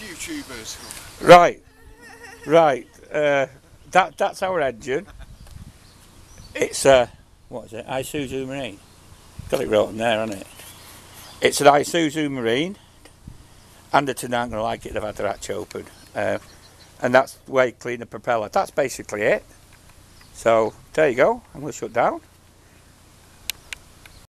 YouTubers. Right, right. Uh, that that's our engine. It's a what is it? Isuzu Marine. Got it written there, hasn't it? It's an Isuzu Marine. Anderton aren't going to like it. They've had the hatch open, uh, and that's the way you clean the propeller. That's basically it. So there you go. I'm going to shut down.